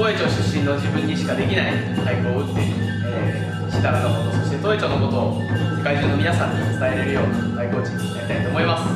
東栄町出身の自分にしかできない太鼓を打って、えー、設楽のことそして東栄町のことを世界中の皆さんに伝えれるような太鼓打ちになりたいと思います。